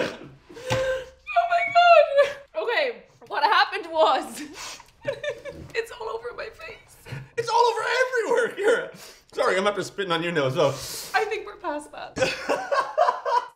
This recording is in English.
Oh my god! Okay, what happened was it's all over my face. It's all over everywhere. Here. Sorry, I'm up to spitting on your nose. Oh. I think we're past that.